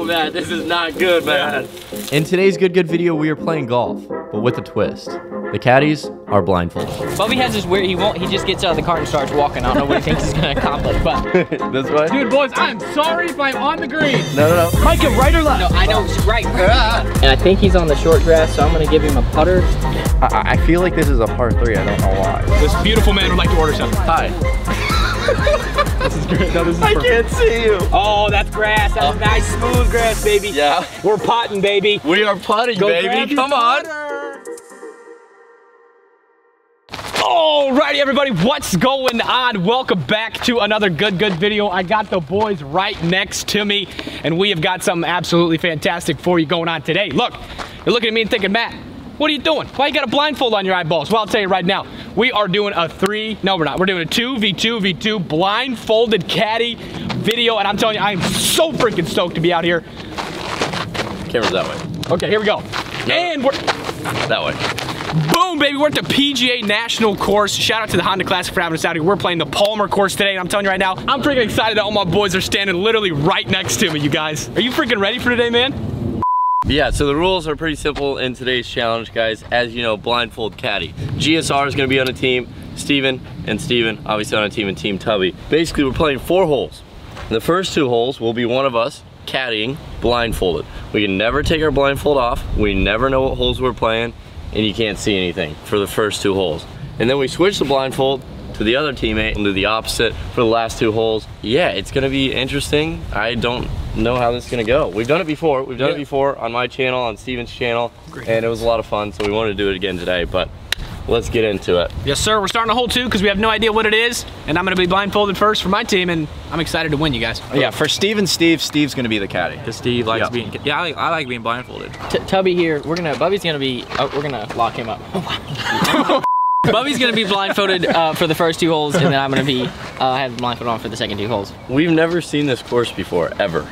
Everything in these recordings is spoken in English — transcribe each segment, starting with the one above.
Oh man, this is not good, man. In today's Good Good video, we are playing golf, but with a twist. The caddies are blindfolded. Bubbie has this weird, he won't, he just gets out of the car and starts walking. I don't know what he thinks he's gonna accomplish, but. this way? Dude, boys, I'm sorry if I'm on the green. No, no, no. Micah, right or left? No, I know, it's right. Ah. and I think he's on the short grass, so I'm gonna give him a putter. I, I feel like this is a par three. I don't know why. This beautiful man would like to order something. Hi. This is great. No, this is I perfect. can't see you. Oh, that's grass. That's nice, smooth grass, baby. Yeah. We're potting, baby. We are potting, Go baby. Come on. Alrighty, everybody, what's going on? Welcome back to another good, good video. I got the boys right next to me, and we have got something absolutely fantastic for you going on today. Look, you're looking at me and thinking, Matt, what are you doing? Why you got a blindfold on your eyeballs? Well, I'll tell you right now, we are doing a three, no, we're not. We're doing a 2v2 v2 blindfolded caddy video, and I'm telling you, I am so freaking stoked to be out here. Camera's that way. Okay, here we go. And we're, That way. Boom, baby, we're at the PGA National Course. Shout out to the Honda Classic for having us out here. We're playing the Palmer course today, and I'm telling you right now, I'm freaking excited that all my boys are standing literally right next to me, you guys. Are you freaking ready for today, man? Yeah, so the rules are pretty simple in today's challenge, guys. As you know, blindfold caddy. GSR is going to be on a team. Steven and Steven, obviously on a team, and Team Tubby. Basically, we're playing four holes. The first two holes will be one of us caddying blindfolded. We can never take our blindfold off. We never know what holes we're playing, and you can't see anything for the first two holes. And then we switch the blindfold to the other teammate and do the opposite for the last two holes. Yeah, it's gonna be interesting. I don't know how this is gonna go. We've done it before. We've done it before on my channel, on Steven's channel, and it was a lot of fun, so we wanted to do it again today, but let's get into it. Yes, sir. We're starting a hole two because we have no idea what it is, and I'm going to be blindfolded first for my team, and I'm excited to win, you guys. Yeah, for Steve and Steve, Steve's gonna be the caddy. Because Steve likes Yeah. being. Yeah, I like, I like being blindfolded. T Tubby here, we're gonna, Bubbie's gonna be, oh, we're gonna lock him up. Bubbie's gonna be blindfolded uh, for the first two holes, and then I'm gonna be, uh, have the blindfold on for the second two holes. We've never seen this course before, ever.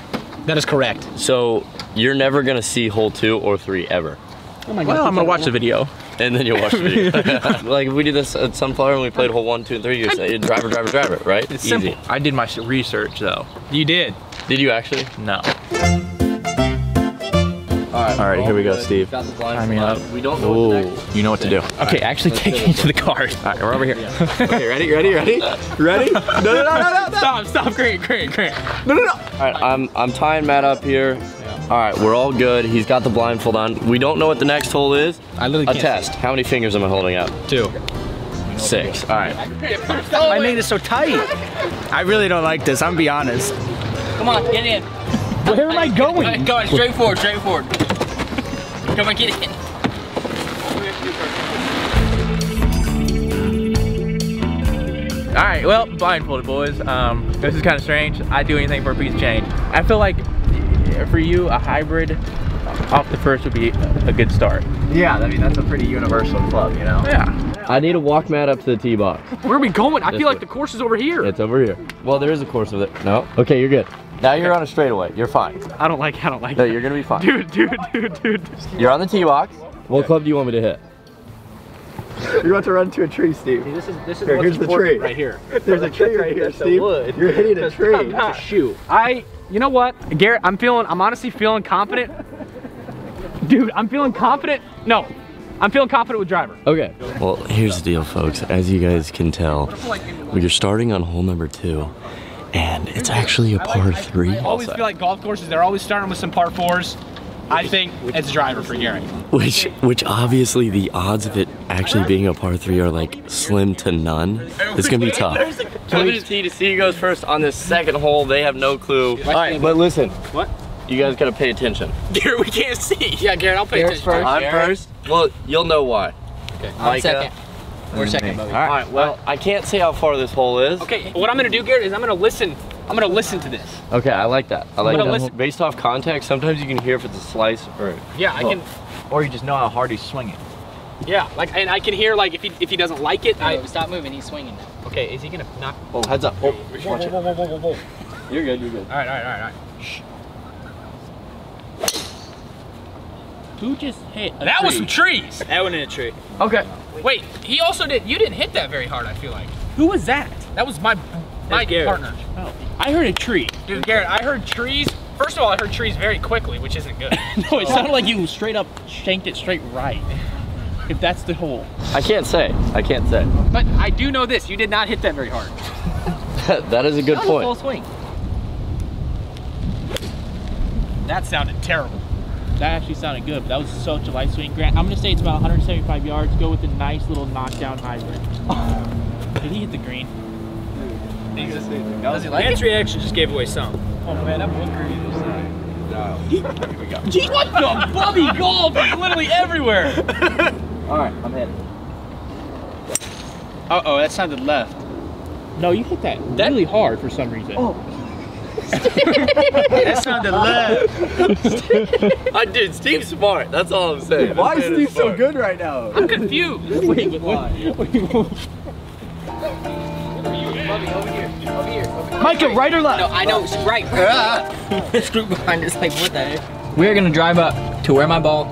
That is correct. So you're never gonna see hole two or three ever. Oh my god. Well, I'm gonna watch the video. And then you'll watch the video. like if we did this at Sunflower and we played hole one, two, and three, you say driver, driver, driver, right? It's Easy. simple. I did my research though. You did. Did you actually? No. Alright, All right, here we go, Steve. Got the me up. We don't know what the next You know what to do. Okay, actually take me to the cars. All right, we're over here. Okay, ready, ready, ready? Ready? No, no, no, no, no, no. Stop, stop, great, great, great. No, no, no. Alright, I'm I'm tying Matt up here. Alright, we're all good. He's got the blindfold on. We don't know what the next hole is. I literally A can't test. How many fingers am I holding up? Two. Six. Alright. My knee is so tight. I really don't like this. I'm gonna be honest. Come on, get in. Where am I going? Go on, straight forward, straight forward. Come on, get in. All right, well, blindfolded boys. Um, this is kind of strange. I do anything for a piece of change. I feel like for you, a hybrid off the first would be a good start. Yeah, I mean, that's a pretty universal club, you know? Yeah. I need to walk Matt up to the tee box. Where are we going? I This feel like way. the course is over here. It's over here. Well, there is a course with it. No. Okay, you're good. Now you're on a straightaway. You're fine. I don't like. I don't like. No, it. you're gonna be fine. Dude, dude, dude, dude. You're on the tee box. What club do you want me to hit? You're about to run into a tree, Steve. This is this is Here, what's here's the important tree. right here. There's a tree right here, Steve. You're hitting a tree. Shoot. I. You know what, Garrett? I'm feeling. I'm honestly feeling confident. Dude, I'm feeling confident. No, I'm feeling confident with driver. Okay. Well, here's the deal, folks. As you guys can tell, we're starting on hole number two, and it's actually a par three. I always feel like golf courses. They're always starting with some par fours. I think it's driver for Garrett. Which, which obviously the odds of it actually being a par three are like slim to none. It's gonna be tough. Which tee to see goes first on this second hole. They have no clue. All right, but listen. What? You guys gotta pay attention. Garrett, we can't see. Yeah, Garrett, I'll pay Garrett's attention. first. I'm first. Well, you'll know why. Okay, I'm Micah. second. We're second, Bubbie. All right. Well, I can't say how far this hole is. Okay, what I'm gonna do, Garrett, is I'm gonna listen. I'm gonna listen to this. Okay, I like that. I like that. listen- Based off context, sometimes you can hear if it's a slice or. Yeah, I can. Or you just know how hard he's swinging. Yeah, like, and I can hear like if he if he doesn't like it. I, Hey, stop moving. He's swinging now. okay, is he gonna knock? Oh, heads up. Oh, watch it. whoa, whoa, whoa, whoa. You're good. You're good. All right, all right, all right, all right. Who just hit? A That was some trees. That went in a tree. Okay. Wait, he also did. You didn't hit that very hard. I feel like. Who was that? That was my my Garrett. partner. Oh. I heard a tree. Dude, Garrett, I heard trees First of all, I heard trees very quickly, which isn't good. No, it sounded like you straight up shanked it straight right. If that's the hole. I can't say. I can't say. but I do know this: you did not hit that very hard. that is a good That was a full point. swing. That sounded terrible. That actually sounded good, but that was such a light swing. Grant, I'm gonna say it's about 175 yards. Go with a nice little knockdown hybrid. Did he hit the green? Does he like Man's reaction just gave away some. Oh man, that bunker is. Here we go. Gee, what the Bubbie golf is literally everywhere. All right, I'm heading. Uh oh, that sounded left. No, you hit that really hard for some reason. Oh. That sounded left. I did. Steve's smart. That's all I'm saying. Why is Steve so good right now? I'm confused. Wait, what? Micah, right or No, left? I know, it's right. this group behind us, like, what the heck? We're gonna drive up to where my ball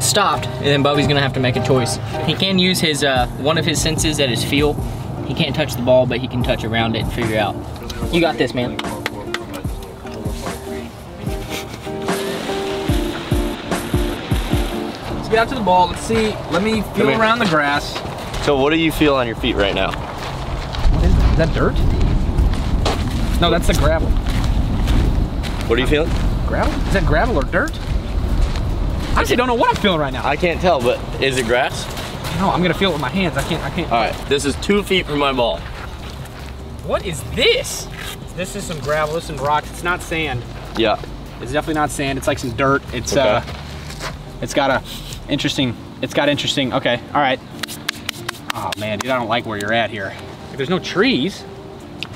stopped, and then Bubbie's gonna have to make a choice. He can use his uh, one of his senses at his feel. He can't touch the ball, but he can touch around it and figure out. You got this, man. Get out to the ball. Let's see. Let me feel around the grass. So what do you feel on your feet right now? Is that dirt? No, that's the gravel. What are you feeling? Gravel? Is that gravel or dirt? I honestly don't know what I'm feeling right now. I can't tell, but is it grass? No, I'm gonna feel it with my hands. I can't. I can't. All right, this is two feet from my ball. What is this? This is some gravel. This is some rocks. It's not sand. Yeah. It's definitely not sand. It's like some dirt. It's Okay. uh, it's got a interesting. It's got interesting. Okay. All right. Oh man, dude, I don't like where you're at here. If There's no trees.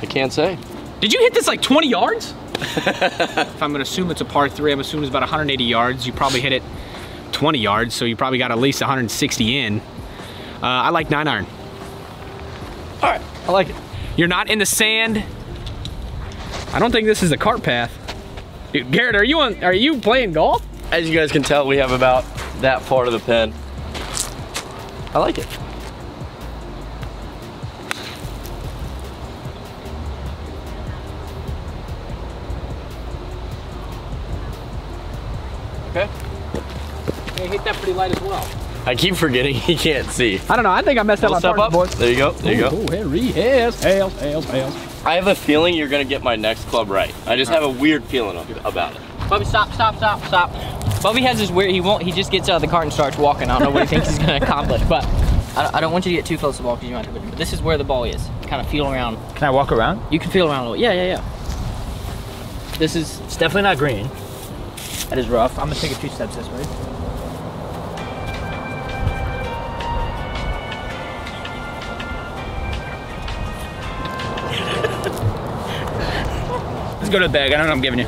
I can't say. Did you hit this like 20 yards? if I'm gonna assume it's a par three, I'm assuming it's about 180 yards. You probably hit it 20 yards, so you probably got at least 160 in. Uh, I like nine iron. All right, I like it. You're not in the sand. I don't think this is a cart path. Dude, Garrett, are you on? Are you playing golf? As you guys can tell, we have about that far to the pin. I like it. Okay. Hey, hit that pretty light as well. I keep forgetting he can't see. I don't know. I think I messed up Little my step up. target, boys. There you go. There you go. Ooh, Harry, yes, hails, hails, hails. I have a feeling you're gonna get my next club right. I just have a weird feeling about it. Bubbie, stop, stop, stop, stop. Bubbie has this weird, he won't, he just gets out of the cart and starts walking. I don't know what he thinks he's gonna accomplish, but I don't, I don't want you to get too close to the ball because you might have it. But this is where the ball is. Kind of feel around. Can I walk around? You can feel around a little. Yeah, yeah, yeah. This is, It's definitely not green. That is rough. I'm gonna take a few steps this way. Let's go to the bag. I don't know what I'm giving you.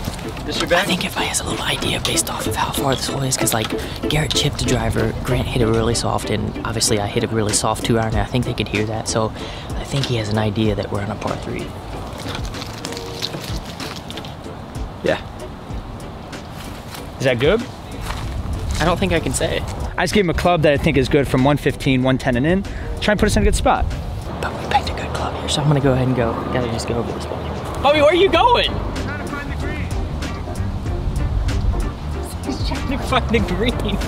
I think if I has a little idea based off of how far this hole is, because like Garrett chipped a driver, Grant hit it really soft, and obviously I hit it really soft two iron, and I think they could hear that. So I think he has an idea that we're on a par three. Yeah. Is that good? I don't think I can say. I just gave him a club that I think is good from 115, 110 and in. Try and put us in a good spot. But we picked a good club here, so I'm gonna go ahead and go. Gotta just go over this one. Bobby, where are you going? Trying to find the green.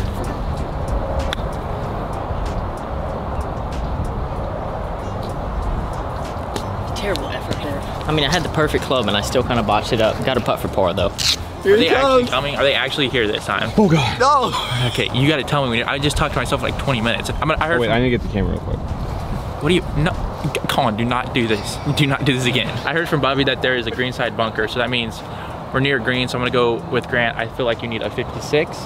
Terrible effort there. I mean, I had the perfect club and I still kind of botched it up. Got a putt for par though. Are they actually coming? Are they actually here this time? Oh god. No. Okay, you got to tell me. When you're, I just talked to myself for like 20 minutes. I'm gonna, I heard. Oh, wait, from- I need to get the camera real quick. What do you? No, g- Colin, do not do this. Do not do this again. I heard from Bobby that there is a greenside bunker, so that means we're near green. So I'm gonna go with Grant. I feel like you need a 56.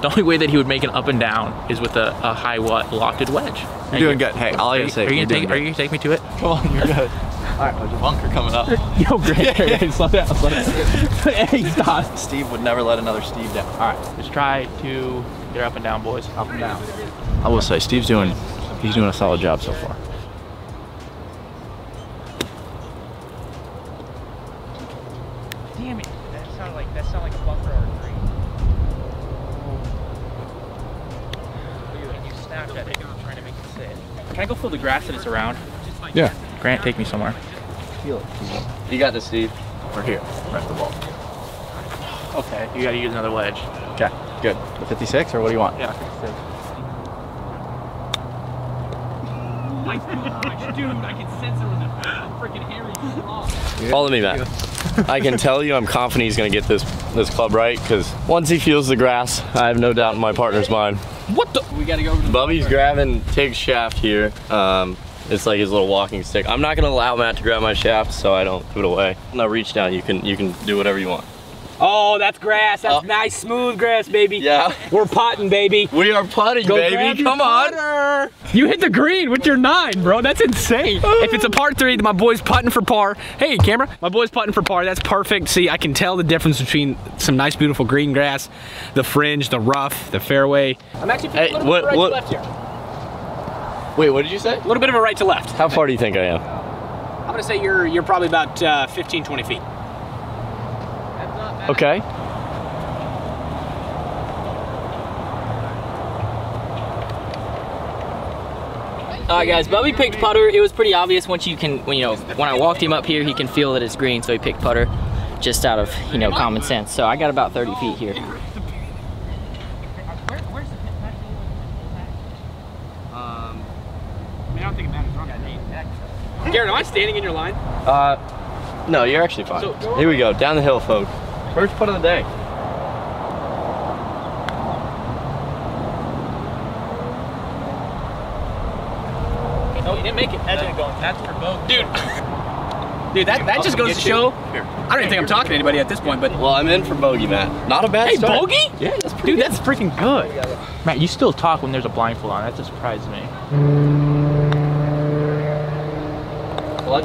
The only way that he would make an up and down is with a, a high what lofted wedge. You're doing good. Hey, all I gotta say, are you gonna take? Are you gonna take me to it? Come on, you're good. All right, there's a bunker coming up. Yo, Grant, hey, slow down, slow down. hey, stop. Steve would never let another Steve down. All right, let's try to get up and down, boys. Up and down. I will say, Steve's doing, he's doing a solid job so far. Can I go feel the grass that is around? Yeah. Grant, take me somewhere. Feel. it. You got this, Steve. We're here, press the ball. Okay, you gotta use another wedge. Okay, good. The 56 or what do you want? Yeah. My gosh, dude, I can sense with a freaking hairy claw. Follow me, Matt. I can tell you I'm confident he's gonna get this this club right because once he feels the grass, I have no doubt in my partner's mind. What the? Gotta go over to the Bubbie's grabbing Tig's shaft here. Um, it's like his little walking stick. I'm not gonna allow Matt to grab my shaft so I don't give it away. Now reach down. You can you can do whatever you want. Oh, that's grass. That's Oh. nice, smooth grass, baby. Yeah. We're potting, baby. We are putting, Go baby. Come on. You hit the green with your nine, bro. That's insane. if it's a par three, then my boy's putting for par. Hey, camera. My boy's putting for par. That's perfect. See, I can tell the difference between some nice, beautiful green grass, the fringe, the rough, the fairway. I'm actually Hey, a little what- bit of a right what- to left here. Wait, what did you say? A little bit of a right to left. How far do you think I am? I'm gonna say you're you're probably about uh, 15, 20 feet. Okay. All right, guys. Bubbie picked putter. It was pretty obvious once you can, when you know, when I walked him up here, he can feel that it's green, so he picked putter, just out of you know common sense. So I got about 30 feet here. Um, I mean, I don't think it matters. Wrong name. Garrett, am I standing in your line? Uh, no, you're actually fine. So, Here we go, down the hill, folks. First putt of the day. No, you didn't make it. That's, That's for both. dude. Dude, that, that just goes to show. I don't even think I'm talking to anybody at this point, but Well, I'm in for bogey, Matt. Not a bad hey, start. bogey? Yeah, that's pretty Dude, that's freaking good. Matt, you still talk when there's a blindfold on. That just surprises me.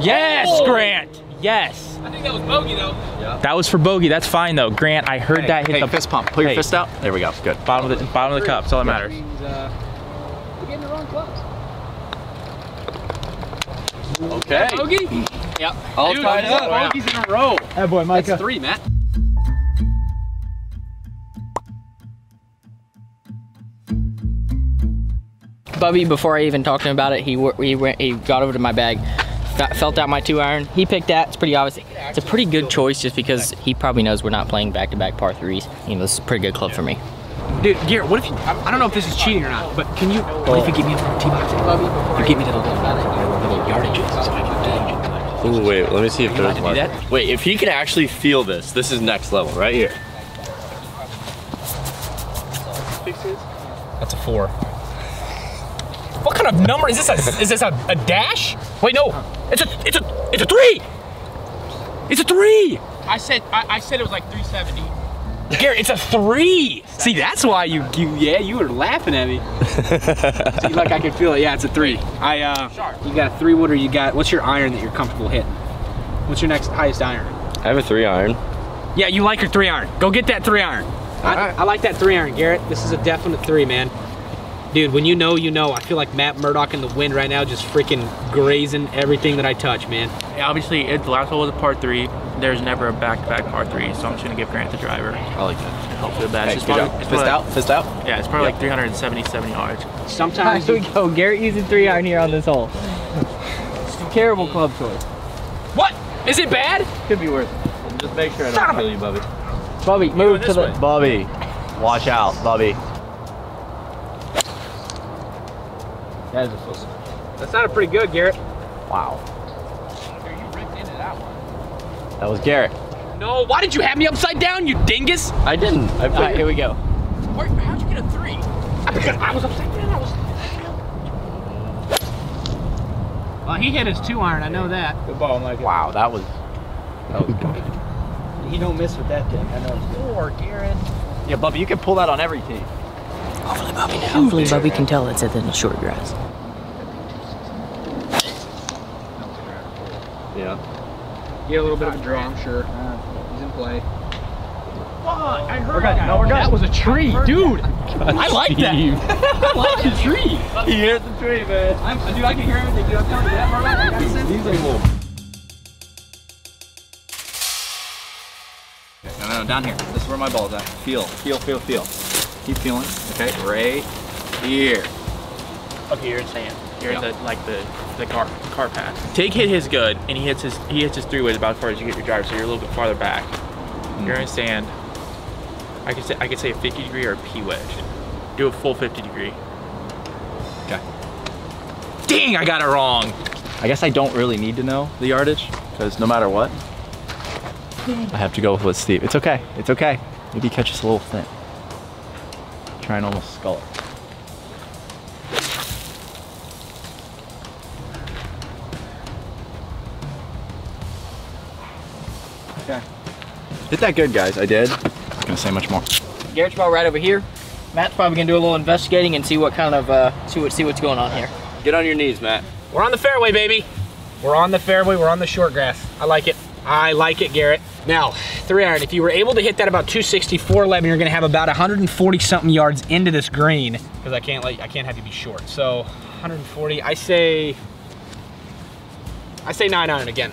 Yes, Grant. Yes. I think that was bogey though. That was for bogey. That's fine though. Grant, I heard that hit Hey, the fist pump. Pull your Hey. fist out. There we go. Good. bottom of the bottom of the cup. That's all that matters. Uh, we're getting the wrong clubs. Okay. Bogey? Yep. All Dude, tied up. bogeys in a row. That boy, Micah. That's three, Matt. Bubbie, before I even talked to him about it, he he went, he got over to my bag, fe- felt out my two iron. He picked that. It's pretty obvious. It's a pretty good choice just because he probably knows we're not playing back to back par threes. You know, this is a pretty good club for me. Dude, Garrett, what if you, I I don't know if this is cheating or not, but can you, what if you get me into the tee box, You get me to the little yardages so I can gauge. Ooh, wait, let me see if there's one. Wait, if he can actually feel this, this is next level, right here. That's a four. What kind of number is this? A, is this a, a dash? Wait, no. It's a it's a it's a three. It's a three. I said I, I said it was like 370. Garrett, it's a three. See, that's why you, you yeah, you were laughing at me. See, like I can feel it. Yeah, it's a three. I uh, Sharp. you got a three wood or you got what's your iron that you're comfortable hitting? What's your next highest iron? I have a three iron. Yeah, you like your three iron. Go get that three iron. I, I like that three iron, Garrett. This is a definite three, man. Dude, when you know, you know. I feel like Matt Murdock in the wind right now, just freaking grazing everything that I touch, man. Yeah, obviously, it, the last hole was a par three. There's never a back-to-back par three, so I'm just gonna give Grant the driver. I like that. Help feel bad. Hey, It's good probably, it's Fist probably out. Fist out. Yeah, it's probably like 377 yards. Sometimes Here we go. Garrett using three iron here on this hole. Terrible club choice. What? Is it bad? Could be worse. Just make sure I don't kill you, Bubbie. Bubbie, move to the. Bubbie, watch out, Bubbie. That is a full That sounded pretty good, Garrett. Wow. That was Garrett. No, why did you have me upside down, you dingus? I didn't. I All right, here we go. Where, how'd you get a three? Because I was upside down. I was. Well, he hit his two iron. I know that. Good ball, Micah. Wow, that was. That was good. He don't miss with that thing. I know. Four, Garrett. Yeah, Bubbie, you can pull that on every tee. Hopefully, Bubbie can tell it's at the short grass. Yeah. Get a little bit of a draw, I'm sure. Uh, he's in play. I heard we're good. No, we're good. That was a tree, dude. I like that. I like the tree. He hears the tree, man. I'm, dude, I can hear everything. Dude, I'm telling you that, Murdock. I got a sense. No, no, no, down here. This is where my ball's at. Feel, feel, feel, feel. Keep feeling. Okay, right here. Okay, you're in sand. You're in the like the the car car path. Take hit his good, and he hits his he hits his three ways about as far as you get your driver, so you're a little bit farther back. Hmm. You're in sand. I could say I could say a 50 degree or a P wedge. Do a full 50 degree. Okay. Dang, I got it wrong. I guess I don't really need to know the yardage because no matter what, I have to go with what Steve. It's okay. It's okay. Maybe he catches a little thin. Try and almost skull it. Okay. Did that good, guys. I did. Not gonna say much more. Garrett's ball right over here. Matt's probably gonna do a little investigating and see what kind of uh, see what see what's going on here. Get on your knees, Matt. We're on the fairway, baby. We're on the fairway. We're on the short grass. I like it. I like it, Garrett. Now, three iron. If you were able to hit that about 264 11, you're gonna have about 140 something yards into this green because I can't like I can't have you be short. So 140. I say. I say nine iron again.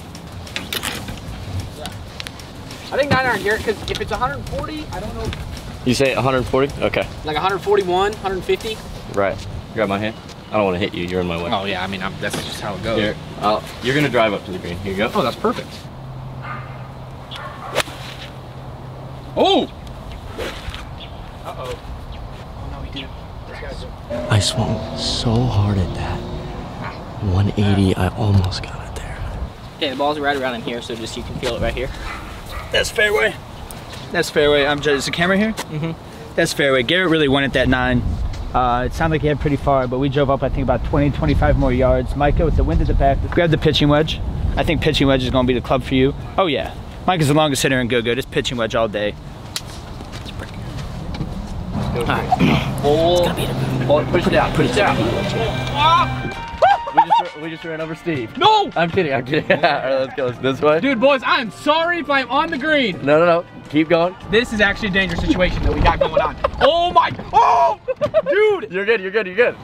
I think nine iron, Garrett, because if it's 140, I don't know, You say 140? Okay. like 141, 150. Right. Grab my hand. I don't want to hit you. You're in my way. Oh yeah, I mean I'm, that's just how it goes. Here, you're gonna drive up to the green. Here you go. Oh, that's perfect. Oh! Uh-oh. Oh, no, he did. This guy's good. I swung so hard at that. 180. I almost got it there. Okay, the ball's right around in here, so just you can feel it right here. That's fairway. That's fairway. I'm just, is the camera here? Mm-hmm. That's fairway. Garrett really went at that nine. Uh, it sounded like he had pretty far, but we drove up, I think, about 20, 25 more yards. Micah with the wind at the back, grab the pitching wedge. I think pitching wedge is going to be the club for you. Oh, yeah. Micah's the longest hitter in Good Good. Just pitching wedge all day. All right. Hold. Hold. Push it down. Push it down. we, just, we just ran over Steve. No! I'm kidding. I'm kidding. All right, let's go this way. Dude, boys, I am sorry if I'm on the green. No, no, no. Keep going. This is actually a dangerous situation that we got going on. Oh my, oh! Dude! You're good. You're good. You're good.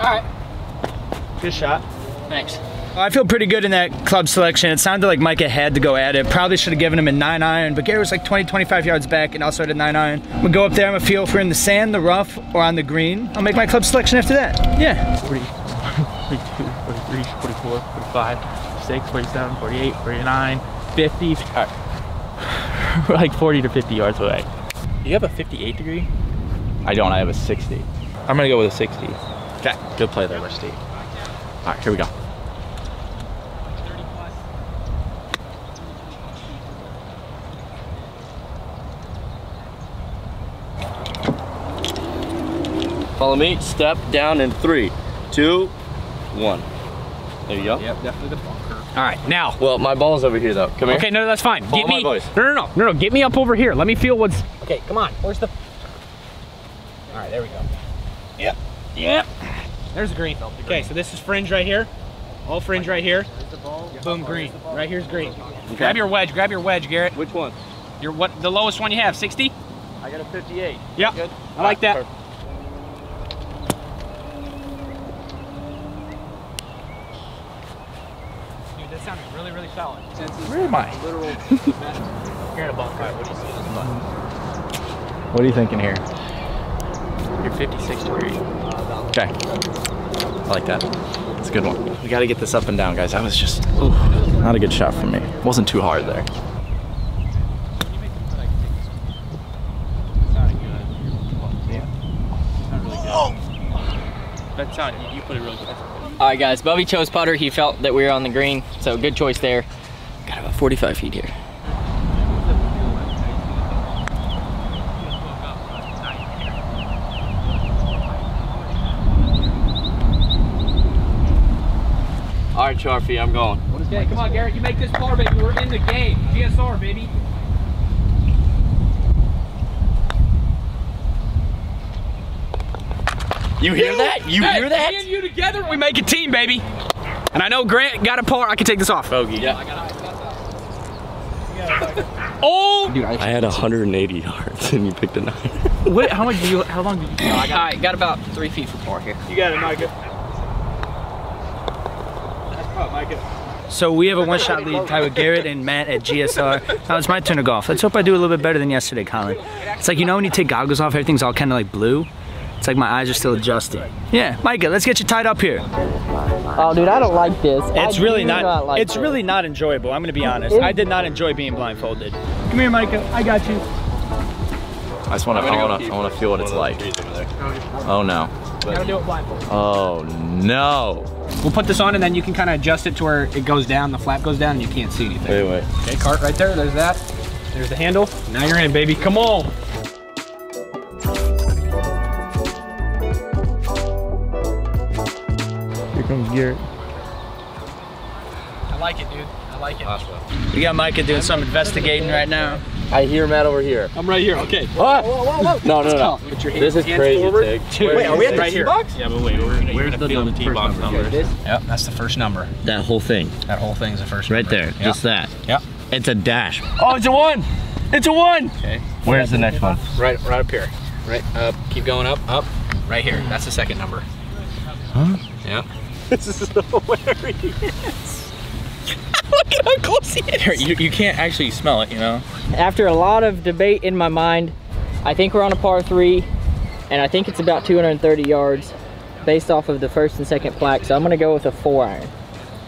All right, Good shot. thanks. I feel pretty good in that club selection. It sounded like Micah had to go at it. Probably should have given him a nine iron, but Garrett was like 20, 25 yards back and also had a nine iron. I'm gonna go up there, I'm gonna feel if we're in the sand, the rough, or on the green. I'll make my club selection after that. Yeah. 40, 42, 43, 44, 45, 46, 47, 48, 49, 50. All right. We're like 40 to 50 yards away. You have a 58 degree? I don't, I have a 60. I'm gonna go with a 60. Okay, good play there, Steve. All right, here we go. Follow me. Step down in three, two, one. There you go. Yep, definitely the bunker. All right, now. Well, my ball's over here though. Come here. Okay, no, that's fine. Follow get my me. voice. No, no, no, no, no. Get me up over here. Let me feel what's. Okay, come on. Where's the? All right, there we go. Yep. Yep. There's the green. Okay, so this is fringe right here. All fringe right here. Boom, green. Right here's green. Grab your wedge. Grab your wedge, Garrett. Which one? Your what? The lowest one you have, 60. I got a 58. Yep. Good. I like that. Perfect. Dude, that sounded really, really solid. Where am I? You're in a bunker. What do you see? What are you thinking here? You're 56 degree. Okay. I like that. It's a good one. We got to get this up and down, guys. That was just ooh, not a good shot for me. Wasn't too hard there. That sound, you, you put it really good. All right, guys. Bubbie chose putter. He felt that we were on the green, so good choice there. Got about 45 feet here. All right, Charfy, I'm going. Okay, come on, Garrett. You make this par, baby. We're in the game. GSR, baby. You hear that? You Hey, hear that? Me and you together, we make a team, baby. And I know Grant got a par. I can take this off. Bogey. Yeah. Oh! I had 180 yards and you picked a nine. What, how much do you, how long did you, All right, got about three feet for par here. You got it, Micah. Nice putt, Micah. So we have a one-shot lead tied with Garrett and Matt at GSR. Now it's my turn to golf. Let's hope I do a little bit better than yesterday, Colin. It's like, you know when you take goggles off, everything's all kind of like blue? It's like my eyes are still adjusting. Yeah, Micah, let's get you tied up here. Oh, dude, I don't like this. It's I really do not, like it's this. really not enjoyable. I'm gonna be honest. It- I did not enjoy being blindfolded. Come here, Micah. I got you. I just want to. I want to. I want to feel what it's like. Oh no. Gotta do it blindfold. Oh no. We'll put this on and then you can kind of adjust it to where it goes down, the flap goes down, and you can't see anything. Wait, wait. Okay, cart right there. There's that. There's the handle. Now you're in, baby. Come on. Here comes Garrett. I like it, dude. I like it. Awesome. We got Micah doing some investigating right now. I hear Matt over here. I'm right here. Okay. What? No, no, no. Put your This is hands crazy, forward. Tig. Wait, are we at the right here? box? Yeah, but wait. We're, Where's the, the tee box numbers? Yep, that's the first number. That whole thing, That whole thing's the first right number. there, Yep. just that. Yep. It's a dash. Oh, it's a one. It's a one. Okay. Where's the next one? Right, right up here. Right up. Keep going up, up. Right here. That's the second number. Huh? Yep. This is hilarious. Look at how close he is. You, you can't actually smell it, you know? After a lot of debate in my mind, I think we're on a par three, and I think it's about 230 yards based off of the first and second plaque, so I'm gonna go with a four iron.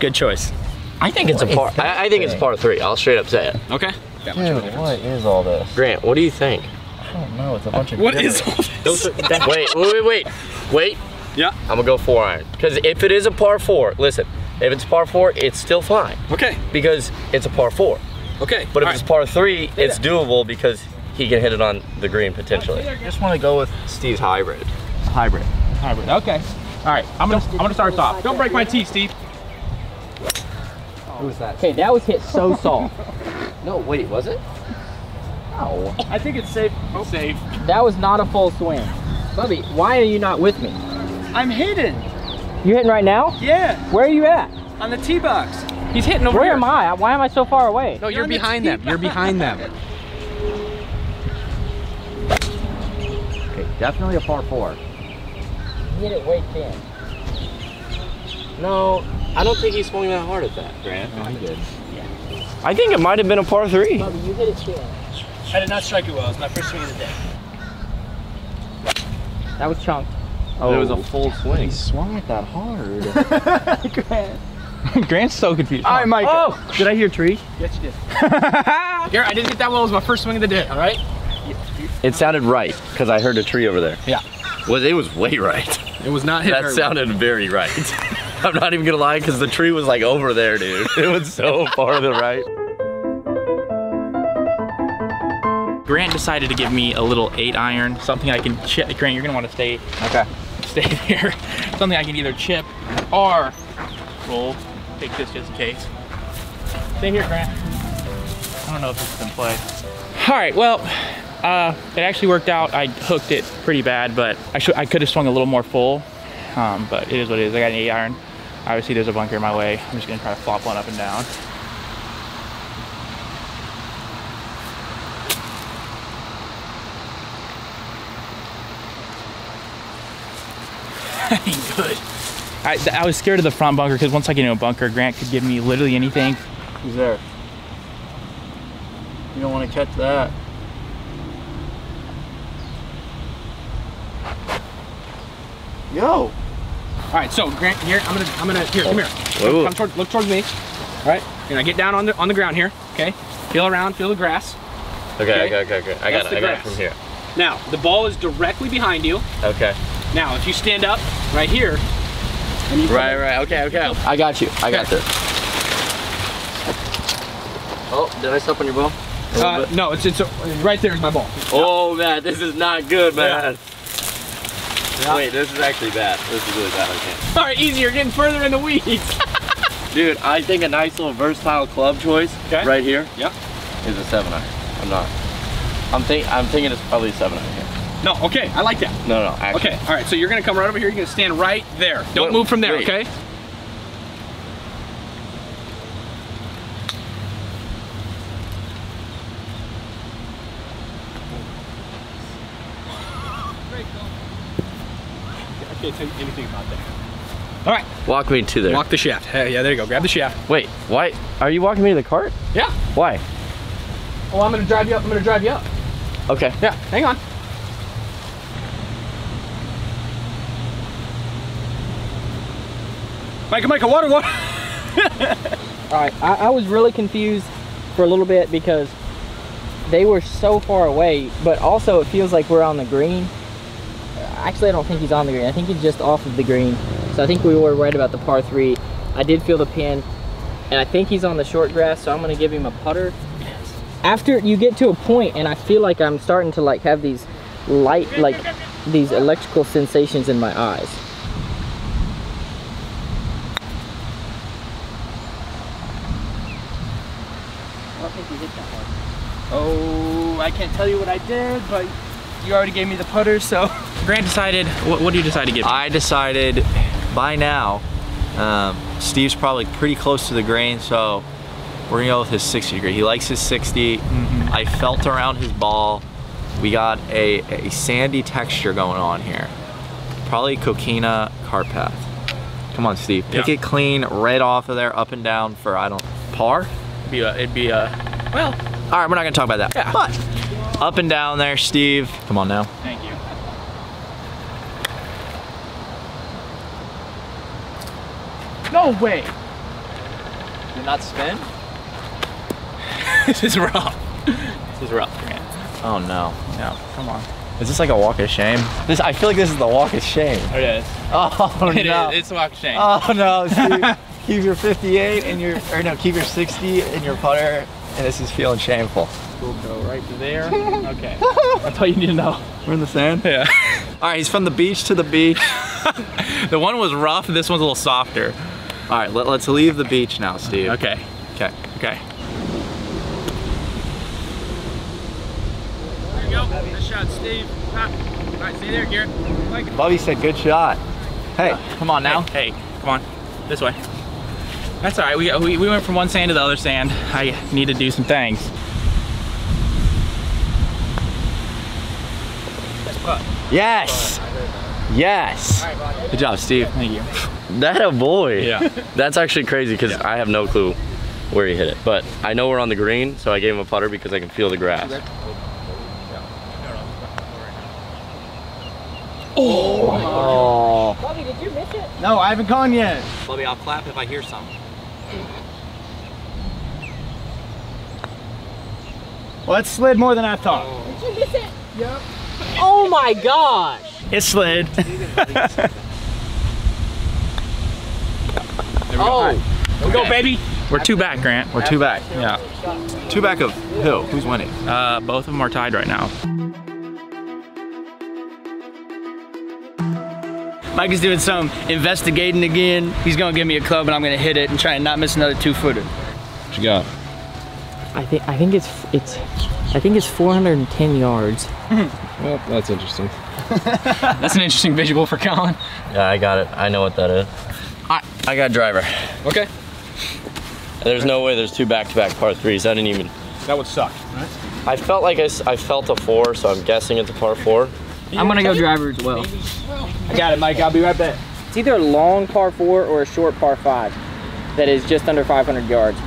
Good choice. I think it's a par. I, I think it's a par three. I'll straight up say it. Okay. Dude, what is all this? Grant, what do you think? I don't know, it's a bunch of What is all this? wait, wait, wait, wait, wait. Yeah. I'm gonna go four iron. Because if it is a par four, listen, if it's par four, it's still fine Okay. because it's a par four. Okay. But if All it's right. par three, it's doable because he can hit it on the green potentially. I just want to go with Steve's hybrid. Hybrid. Hybrid. Okay. All right. I'm gonna I'm gonna start us off. Don't break my teeth, Steve. Who was that? Okay, that was hit so soft. No, wait, was it? I think it's safe. Oh. Safe. That was not a full swing. Bubbie, why are you not with me? I'm hidden. You hitting right now? Yeah, Where are you at? on the tee box. He's hitting over Where here. am I? Why am I so far away? No, you're on the behind tee them. You're behind them. Okay, definitely a par four. Hit it way thin. No, I don't think he swung that hard at that, Grant. No, he did. I think it might have been a par three. Bubbie, you hit it thin. I did not strike it well. It's my first swing of the day. That was chunk. Oh. But it was a full swing. He swung it that hard. Grant. Grant's so confused. All right, Mike. Oh! did I hear tree? Yes, you did. Here, I didn't hit that well. It was my first swing of the day. All right. It sounded right because I heard a tree over there. Yeah. Well, it was way right. It was not hit. That very sounded very right. I'm not even gonna lie because the tree was like over there, dude. It was so far to the right. Grant decided to give me a little eight iron, something I can chip. Grant, you're gonna want to stay. Okay. Stay there. something I can either chip or roll. Take this just in case. Stay here, Grant. I don't know if this is in play. All right. Well, uh, it actually worked out. I hooked it pretty bad, but I I could have swung a little more full. Um, but it is what it is. I got an eight iron. Obviously, there's a bunker in my way. I'm just gonna try to flop one up and down. Ain't good. I, I was scared of the front bunker because once I get in a bunker, Grant could give me literally anything. Who's there? You don't want to catch that. Yo. All right. So Grant, here I'm gonna I'm gonna here come here. Whoa, whoa. Come toward, look towards me. All right. You're gonna get down on the on the ground here. Okay. Feel around. Feel the grass. Okay, Okay. okay, okay, okay. I got That's it. the I got it grass. from here. Now the ball is directly behind you. Okay. Now if you stand up right here. And you Right, right. Okay, okay. I got you. I got this. Oh, did I step on your ball? Uh, no, it's it's uh, right there is my ball. Oh man, this is not good, man. Wait, this is actually bad. This is really bad. Okay. All right, easy. You're getting further in the weeds. Dude, I think a nice little versatile club choice Okay. right here Yep. is a seven iron. I'm not. I'm think I'm thinking it's probably a seven iron. Here. No. Okay. I like that. No, no, actually. Okay. All right. So you're gonna come right over here. You're gonna stand right there. Don't Wait, move from there. wait. Okay. I can't tell you anything about that. All right, Walk me to there. walk the shaft. Hey, yeah, there you go. Grab the shaft. Wait, why? Are you walking me to the cart? Yeah. Why? Oh, I'm gonna drive you up. I'm gonna drive you up. Okay. Yeah, hang on. Micah, Micah, water, water. All right, I, I was really confused for a little bit because they were so far away, but also it feels like we're on the green. Actually, I don't think he's on the green. I think he's just off of the green. So I think we were right about the par three. I did feel the pin, and I think he's on the short grass, so I'm gonna give him a putter. After you get to a point, and I feel like I'm starting to like have these light, like these electrical sensations in my eyes. Think he hit that one. Oh, I can't tell you what I did, but you already gave me the putter, so. Grant decided, what, what do you decide to give? me? I decided by now, um, Steve's probably pretty close to the grain, so we're gonna go with his 60 degree. He likes his 60. I felt around his ball. We got a, a sandy texture going on here. Probably coquina cart path. Come on, Steve. Pick Yeah. it clean, right off of there, up and down for, I don't, par? It'd be a, it'd be a, well, All right, we're not gonna talk about that. But up and down there, Steve. Come on now. Thank you. No way. Did not spin? this is rough. This is rough, Grant. Oh no. No, come on. Is this like a walk of shame? This I feel like this is the walk of shame. It is. Oh It no. is. It's a walk of shame. Oh no, Steve. keep your 58 and your, or no, keep your 60 and your putter, and this is feeling shameful. We'll go right to there. Okay. That's all you need to know. We're in the sand? Yeah. All right, he's from the beach to the beach. the one was rough, this one's a little softer. All right, let, us leave the beach now, Steve. Okay. Okay. Okay. There you go. Good shot, Steve. Ah. All right, stay there, Garrett. Like Bobby said good shot. Hey, come on now. Hey, hey, come on. This way. That's all right. We, we, we went from one sand to the other sand. I need to do some things. Yes. Yes. Good job, Steve. Thank you. That a boy. Yeah. That's actually crazy because I have no clue where he hit it. But I know we're on the green, so I gave him a putter because I can feel the grass. Oh. Bobby, did you miss it? No, I haven't gone yet. Bobby, I'll clap if I hear something. Well, it slid more than I thought. Did you miss it? Yep. Oh my gosh. It slid. Oh, We go, baby. We're two back, Grant. We're two back. Yeah. Two back of who? Who's winning? Uh, both of them are tied right now. Mike is doing some investigating again. He's gonna give me a club and I'm gonna hit it and try and not miss another two footer. What you got? I think I think it's it's I think it's 410 yards. Well, that's interesting. That's an interesting visual for Colin. Yeah, I got it. I know what that is. I I got driver. Okay. There's no way there's two back-to-back par threes. I didn't even. That would suck. I felt like I, I felt a four, so I'm guessing it's a par four. I'm gonna go driver as well. I got it, Mike. I'll be right back. It's either a long par four or a short par five that is just under 500 yards.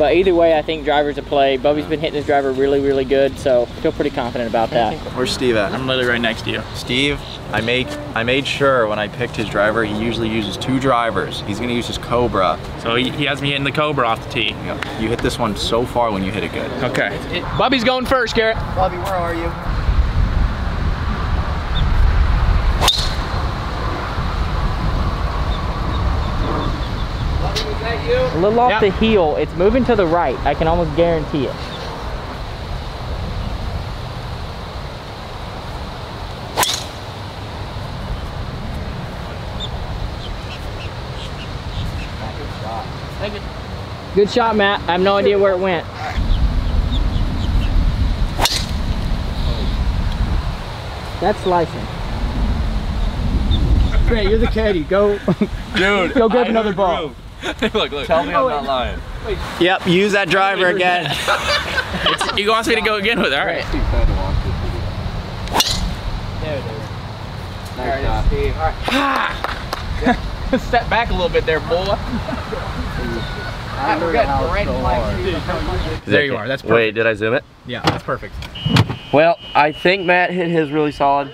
But either way, I think driver's a play. Bubbie's been hitting his driver really, really good, so I feel pretty confident about that. Where's Steve at? I'm literally right next to you. Steve, I made I made sure when I picked his driver, he usually uses two drivers. He's gonna use his Cobra. So he, he has me hitting the Cobra off the tee. You, you hit this one so far when you hit it good. Okay. Bubbie's going first, Garrett. Bobby, where are you? A little off the heel, it's moving to the right. I can almost guarantee it. Good shot, Matt. I have no idea where it went. That's slicing. Grant, you're the caddy. Go, Dude, go grab another ball. look, look. Tell me I'm not lying. Yep, use that driver again. It's, you wants me to go again with it? All right. There it is. Nice shot. Step back a little bit there, boy. Alright, we're good. Red flag. There you are. That's perfect. Wait, did I zoom it? Yeah, that's perfect. Well, I think Matt hit his really solid.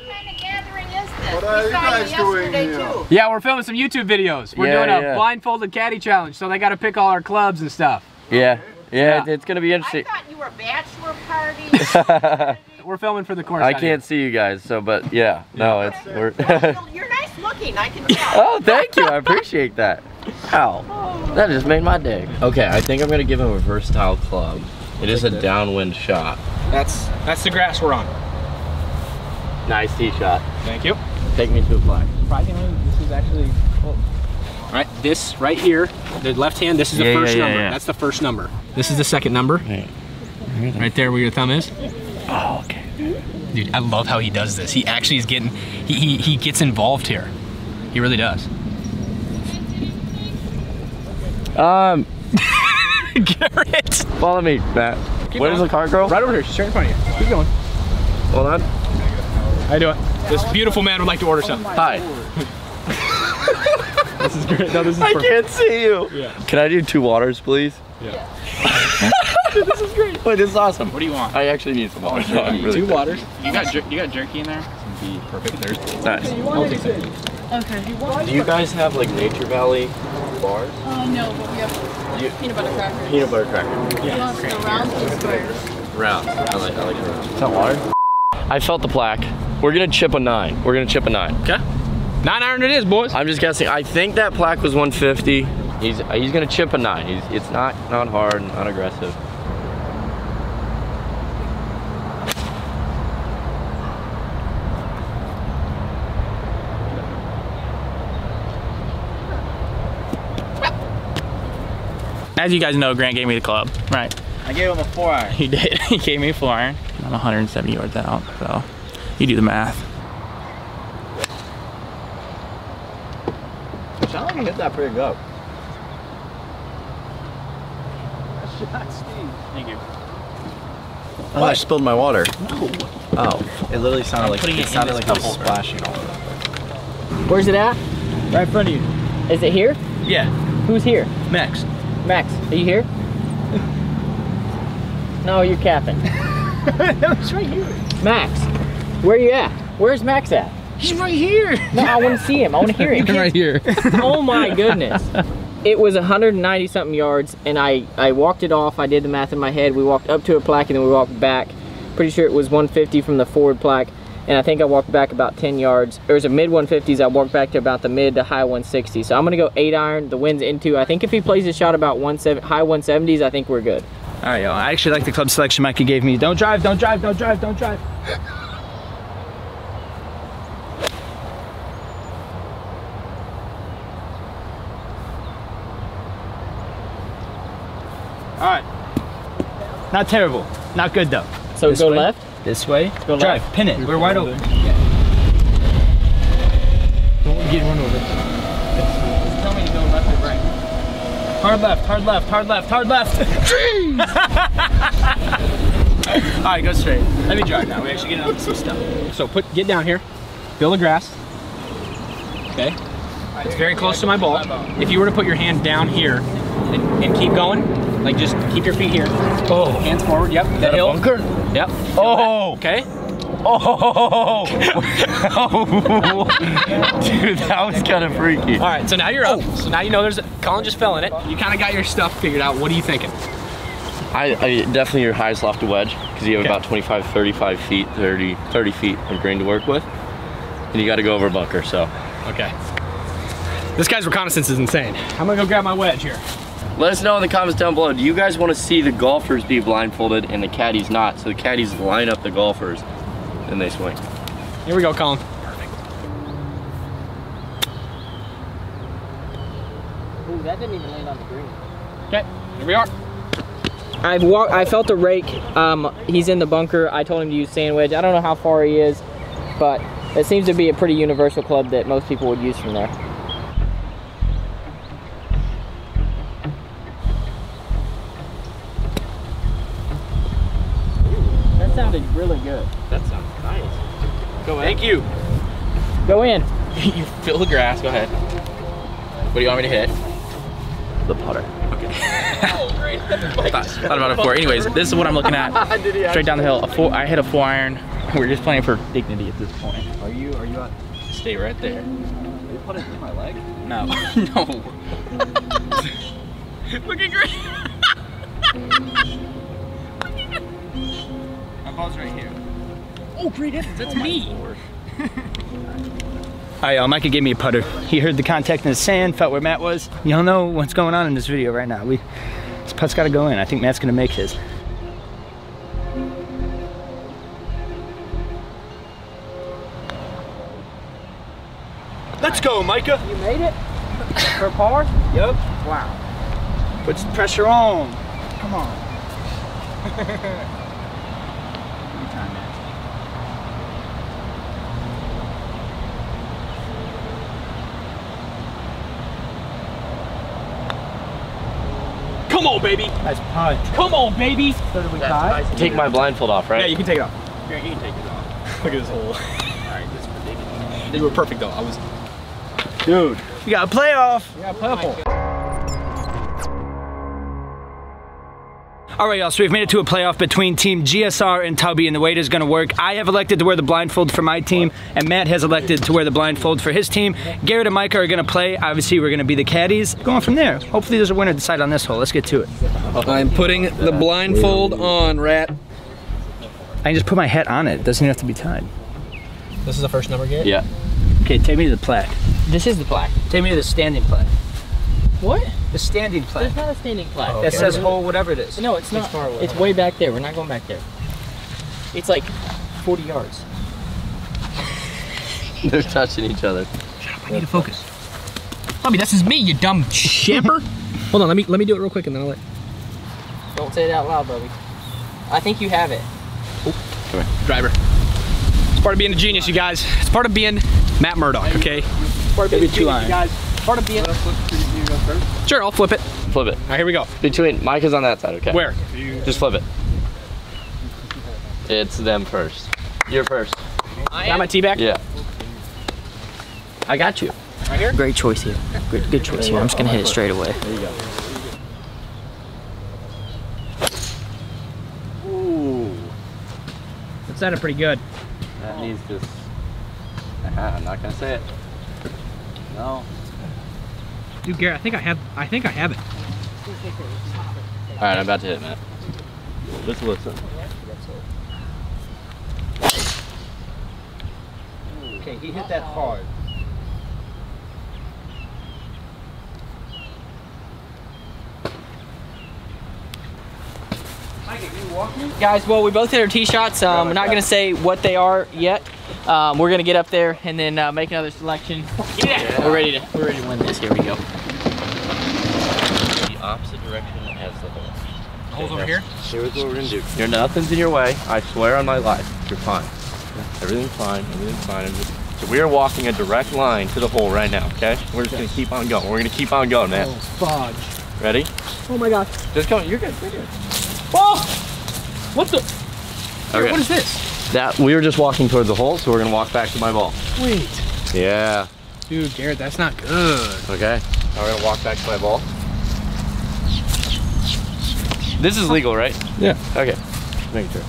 What kind of gathering is this? What are we you guys you doing here? too. Yeah, we're filming some YouTube videos. We're Yeah, doing a yeah. blindfolded caddy challenge, so they got to pick all our clubs and stuff. Yeah. Yeah, Yeah. it's gonna be interesting. I interesting. thought you were bachelor parties. We're filming for the course. I can't see you guys, so but yeah, no, it's we're. Well, You're nice looking, I can tell. oh, thank you, I appreciate that. Ow, that just made my day. Okay, I think I'm gonna give him a versatile club. It is a downwind shot. That's that's the grass we're on. Nice tee shot. Thank you. Take me to a flag. Surprisingly, this is actually. All right, this right here, the left hand. This is the Yeah, first yeah, yeah, number. yeah. That's the first number. This is the second number. Right there, where your thumb is. Oh, okay. Dude, I love how he does this. He actually is getting, he, he, he gets involved here. He really does. Um, Garrett! follow me, Matt. Where's the car girl? Right over here, she's right in front of you. Keep going. Hold on. How you doing? This beautiful man would like to order something. Hi. This is great. No, this is I perfect. can't see you. Yeah. Can I do two waters, please? Yeah. this is great. Wait, this is awesome. What do you want? I actually need some water. I'm really Two waters. You got jer- you got jerky in there? Be perfect. There's. Nice. I'll take that. Do you guys have like Nature Valley bars? Uh, no, but we have You- peanut butter crackers. Peanut butter cracker. You want the rounds or squares? Round. I like I like round. Is that water? I felt the plaque. We're gonna chip a nine. We're gonna chip a nine. Okay. Nine iron it is, boys. I'm just guessing. I think that plaque was 150. He's he's gonna chip a nine. He's it's not not hard, not aggressive. As you guys know, Grant gave me the club, right? I gave him a four iron. He did. he gave me a four iron. I'm 170 yards out, so you do the math. Sound like he hit that pretty good. Nice shot, Steve. Thank you. Oh, I spilled my water. No. Oh, it literally sounded like it it sounded like it was splashing all over. Where's it at? Right in front of you. Is it here? Yeah, Who's here? Max. Max, are you here? no, you're capping. it's right here. Max, where you at? Where's Max at? He's right here. No, I want to see him. I want to hear him. right here. oh my goodness. It was 190 something yards, and I, I walked it off. I did the math in my head. We walked up to a plaque, and then we walked back. Pretty sure it was 150 from the forward plaque, and I think I walked back about 10 yards. It was a mid 150s. I walked back to about the mid to high 160. So I'm gonna go eight iron. The wind's into. I think if he plays a shot about 17 high 170s, I think we're good. All right, yo. I actually like the club selection Mikey gave me. Don't drive, don't drive, don't drive, don't drive. All right. Not terrible. Not good though. So This go way? left. This way. Go drive. left. Pin it. We're wide open. Don't get run over. Tell me to go left or right. Hard left, hard left, hard left, hard left. All right, go straight. Let me drive now. We actually get into some stuff. So put get down here. Feel the grass. Okay. It's very close to my ball. If you were to put your hand down here and, and keep going, like just keep your feet here. Oh, hands forward. Yep. That hill. bunker? Yep. Oh, Okay. oh, dude, that was kind of freaky. All right. So now you're up. So now you know there's a, Colin just fell in it. You kind of got your stuff figured out. What are you thinking? I, I definitely your highest lofted wedge because you have Okay. about 25, 35 feet, 30, 30 feet of green to work with, and you got to go over a bunker. So Okay. This guy's reconnaissance is insane. I'm gonna go grab my wedge here. Let us know in the comments down below. Do you guys want to see the golfers be blindfolded and the caddies not? So the caddies line up the golfers and they swing. Here we go, Colin. Perfect. Ooh, that didn't even land on the green. Okay. Here we are. I've walked. I felt a rake. Um, he's in the bunker. I told him to use sand wedge. I don't know how far he is, but it seems to be a pretty universal club that most people would use from there. You. Go in. you feel the grass. Go ahead. What do you want me to hit? The putter. Okay. I thought, thought about it before. Anyways, this is what I'm looking at. Straight down the hill. A four, I hit a four iron. We're just playing for dignity at this point. Are you, are you on? Stay right there. You put it through my leg? No. no. Looking great. My ball's right here. Oh, great hit. That's oh me. All right, y'all, Micah gave me a putter. He heard the contact in the sand, felt where Matt was. Y'all know what's going on in this video right now. We, this putt's gotta go in. I think Matt's gonna make his. Let's go, Micah. You made it? For par? Yep. Wow. Put some pressure on. Come on. Come on, baby. Nice punt. Come on, baby. So did we tie? Take my blindfold off, right? Yeah, you can take it off. Yeah, you can take it off. Look at this hole. Alright, this is ridiculous. They were perfect though. I was Dude. We got a playoff. Yeah, purple. All right, y'all, so we've made it to a playoff between Team GSR and Tubby, and the way it is gonna work, I have elected to wear the blindfold for my team, and Matt has elected to wear the blindfold for his team. Garrett and Micah are gonna play. Obviously, we're gonna be the caddies. Going from there. Hopefully there's a winner to decide on this hole. Let's get to it. I'm putting the blindfold on, Rat. I can just put my hat on it. It doesn't even have to be tied. This is the first number, Garrett? Yeah. Okay, take me to the plaque. This is the plaque. Take me to the standing plaque. What? The standing plaque. There's not a standing plaque. Oh, that says hole whatever it is. No, it's not. It's way back there. We're not going back there. It's like 40 yards. They're touching each other. Shut up, I need to focus. Bobby, this is me, you dumb shamper. Hold on, let me let me do it real quick and then I'll let Don't say it out loud, Bubbie. I think you have it. Oh, driver. It's part of being a genius, you guys. It's part of being Matt Murdock, okay? Part of Maybe two iron. guys. Part of being. Sure, I'll flip it. Flip it. All right, here we go. Between Micah's on that side, okay? Where? Just flip it. It's them first. You're first. Got my tee back? Yeah. I got you. Right here? Great choice here. Good, good choice here. I'm just gonna hit it straight away. There you go. Ooh. It sounded pretty good. That needs just. Ah, I'm not gonna say it. No. Dude, Garrett, I think I have. I think I have it. All right, I'm about to hit, Matt. Just listen. Okay, he hit that hard. Guys, well, we both hit our tee shots. Um, we're not gonna say what they are yet. Um, we're gonna get up there and then uh, make another selection. Yeah. We're ready to. We're ready to win this. Here we go. The opposite direction as the hole. Holes over here? Here's what we're gonna do. You're nothing's in your way. I swear on my life. You're fine. Everything's fine. Everything's fine. Everything's- So we are walking a direct line to the hole right now, okay? We're just gonna keep on going. We're gonna keep on going, man. Fudge. Ready? Oh my god. Just go. You're good. You're good. Oh! What the? Okay. What is this? That we were just walking towards the hole, so we're gonna walk back to my ball. Wait. Yeah. Dude, Garrett, that's not good. Okay. Now we're gonna walk back to my ball. This is legal, right? Yeah. Okay. Just Making sure.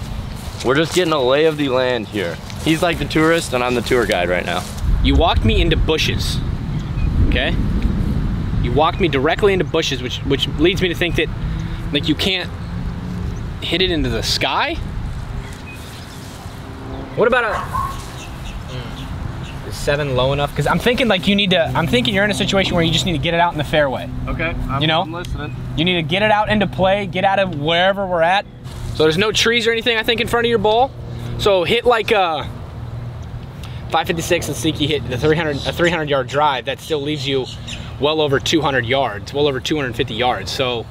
We're just getting a lay of the land here. He's like the tourist, and I'm the tour guide right now. You walked me into bushes. Okay? You walked me directly into bushes, which which leads me to think that like you can't hit it into the sky. What about a hmm. is seven low enough? Because I'm thinking like you need to. I'm thinking you're in a situation where you just need to get it out in the fairway. Okay. I'm, You know? I'm listening. You need to get it out into play, get out of wherever we're at. So there's no trees or anything, I think, in front of your ball. So hit like uh, a 556 and Sneaky hit the 300, a 300 yard drive. That still leaves you well over 200 yards, well over 250 yards. So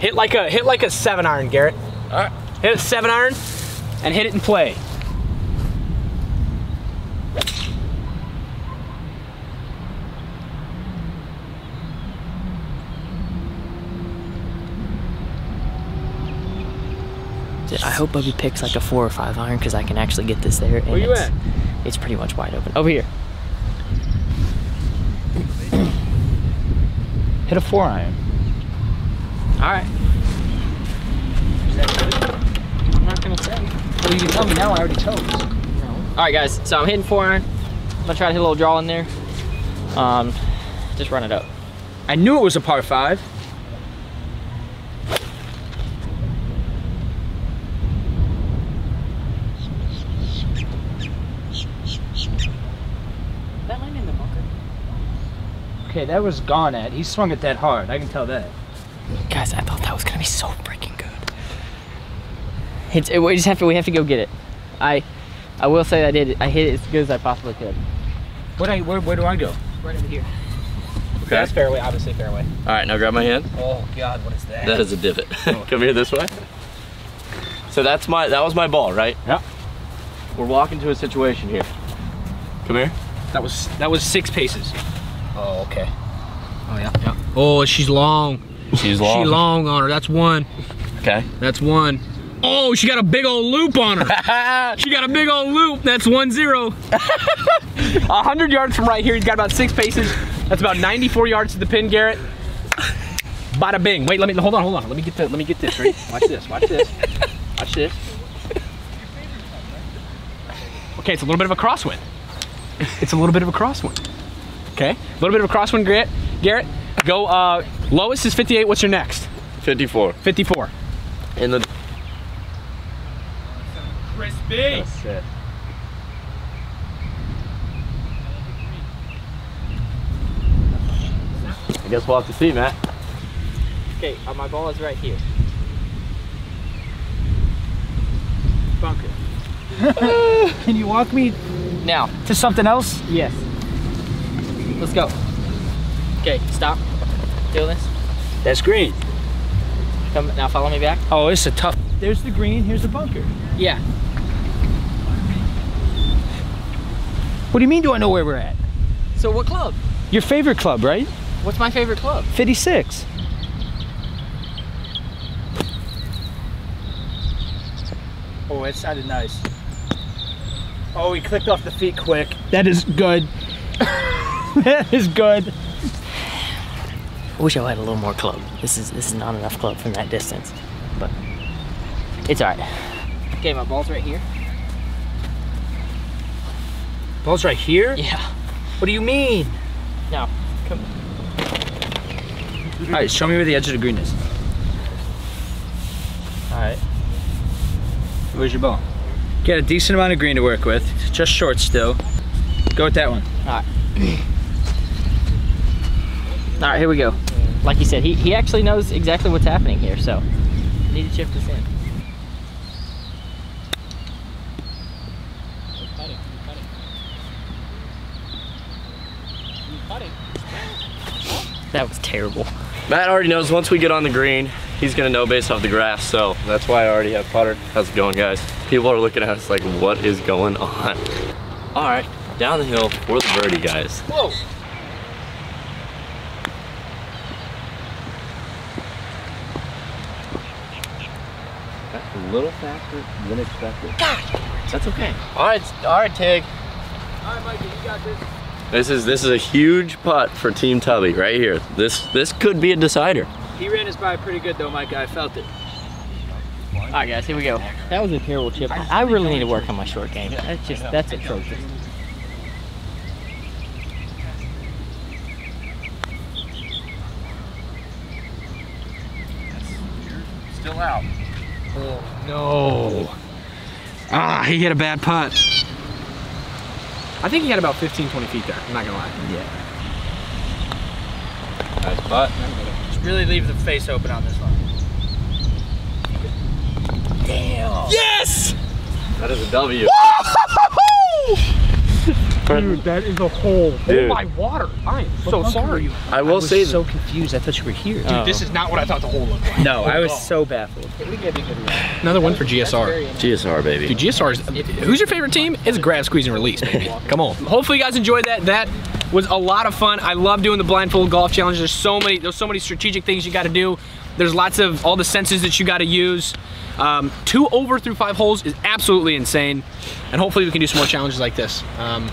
hit like a hit like a seven iron, Garrett. All right. Hit a seven iron and hit it in play. I hope Bubbie picks like a four or five iron because I can actually get this there. And Where you it's, at? It's pretty much wide open. Over here. Hit a four iron. All right. I'm not gonna say. Well, you can tell me now. I already chose. All right, guys. So I'm hitting four iron. I'm gonna try to hit a little draw in there. Um, just run it up. I knew it was a par five. That landed in the bunker. Okay, that was gone at. He swung it that hard. I can tell that. Guys, I thought that was gonna be so freaking good. It's, it, we just have to. We have to go get it. I, I will say I did. it. I hit it as good as I possibly could. What I where, where do I go? Right over here. Okay. That's fairway, obviously fairway. All right, now grab my hand. Oh God, what is that? That is a divot. Come here this way. So that's my that was my ball, right? Yeah. We're walking to a situation here. Come here. That was that was six paces. Oh, okay. Oh yeah, yeah. Oh, she's long. She's long. She long on her. That's one. Okay. That's one. Oh, she got a big old loop on her. she got a big old loop. That's one zero. A hundred yards from right here, he's got about six paces. That's about 94 yards to the pin, Garrett. Bada bing. Wait, let me hold on, hold on. Let me get the, let me get this. Ready? Watch this. Watch this. Watch this. Okay, it's a little bit of a crosswind. It's a little bit of a crosswind. Okay, a little bit of a crosswind, Garrett. Garrett, go. Uh, lowest is 58. What's your next? 54. 54. In the Crispy. That's it. I guess we'll have to see, Matt. Okay, uh, my ball is right here. Bunker. Can you walk me Now, to something else? yes. Let's go. Okay, stop. Feel this. That's green. Come now. Follow me back. Oh, it's a tough. There's the green. Here's the bunker. Yeah. What do you mean? Do I know where we're at? So what club? Your favorite club, right? What's my favorite club? 56. Oh, it sounded nice. Oh, he clicked off the feet quick. That is good. that is good. I wish I had a little more club. This is this is not enough club from that distance, but it's all right. Okay, my ball's right here. Ball's right here? Yeah. What do you mean? Now, come. All right, show me where the edge of the green is. All right. Where's your ball? Get a decent amount of green to work with. Just short still. Go with that one. All right. All right, here we go. Like you said, he, he actually knows exactly what's happening here, so I need to chip this in. That was terrible. Matt already knows once we get on the green, he's gonna know based off the grass, so that's why I already have putter. How's it going, guys? People are looking at us like, what is going on? All right, down the hill for the birdie, guys. Whoa. Little faster than expected. That's okay. All right, all right, Tig. All right, Mikey, you got this. This is this is a huge putt for Team Tubby right here. This this could be a decider. He ran his by pretty good though, Mike. I felt it. All right, guys, here we go. That was a terrible chip. I, I really need to work on my short game. That's just that's atrocious. Still out. No. Ah, he hit a bad putt. I think he had about 15, 20 feet there. I'm not gonna lie. Yeah. Nice putt. Just really leave the face open on this one. Damn. Yes! That is a W. Dude, that is a hole. Oh Dude. Oh my water. I am so sorry. I will say I was say so confused. I thought you were here. Dude, this oh. is not what I thought the hole looked like. No, I was Oh. so baffled. Another one for GSR. GSR baby. Dude, GSR is. Who's your favorite team? It's grab, squeeze, and release, baby. Come on. Hopefully, you guys enjoyed that. That was a lot of fun. I love doing the blindfold golf challenge. There's so many. There's so many strategic things you got to do. There's lots of all the senses that you got to use. Um, two over through five holes is absolutely insane, and hopefully we can do some more challenges like this. Um,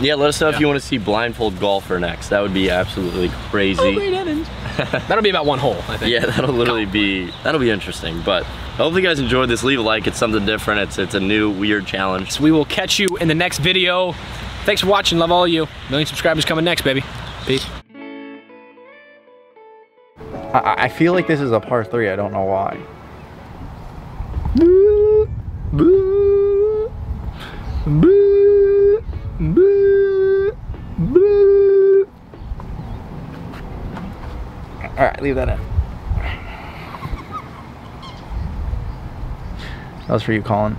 Yeah, let us know if you want to see blindfold golfer next. That would be absolutely crazy. That'll be about one hole, I think. Yeah, that'll literally be that'll be interesting. But hopefully you guys enjoyed this. Leave a like. It's something different. It's it's a new weird challenge. So we will catch you in the next video. Thanks for watching. Love all of you. Million subscribers coming next, baby. Peace. I, I feel like this is a par three. I don't know why. All right, leave that in. That was for you, Colin.